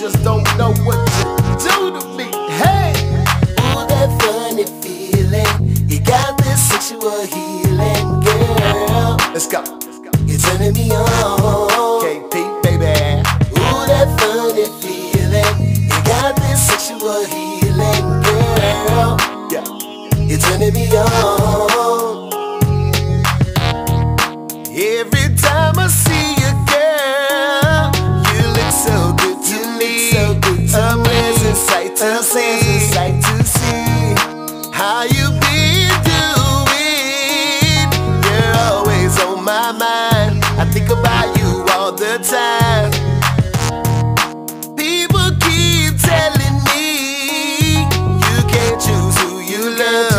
just don't know what to do to me. Hey, all that funny feeling, you got this sexual healing, girl. Let's go. You're turning me on, KP baby. Ooh, that funny feeling, you got this sexual healing, girl. Yeah, you're turning me on. Every a sight to see how you doing. You're always on my mind. I think about you all the time. People keep telling me you can't choose who you love.